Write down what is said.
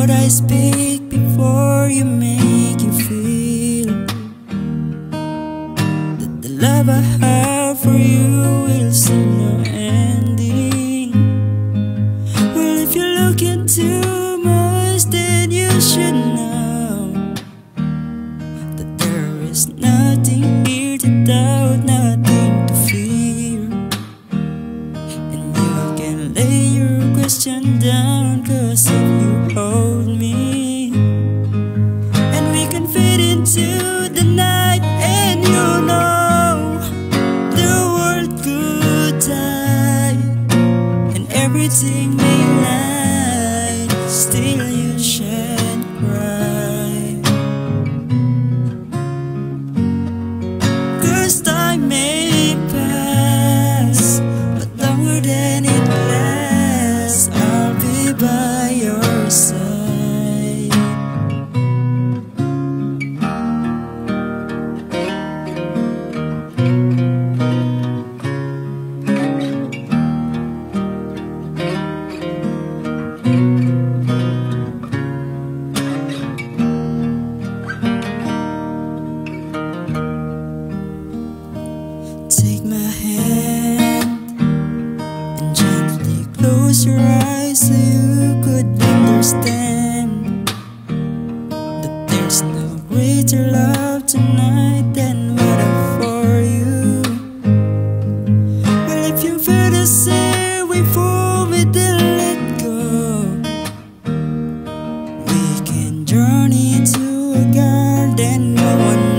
What I speak before you make you feel That the love I have for you will soon into the night, and you know the world could die, and everything may lie, still you shan't cry. Close your eyes so you could understand that there's no greater love tonight than what I for you. Well, if you feel the same way for me, then let go. We can journey into a garden no one